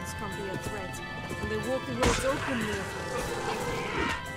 goblins can be a threat, and they walk the roads openly.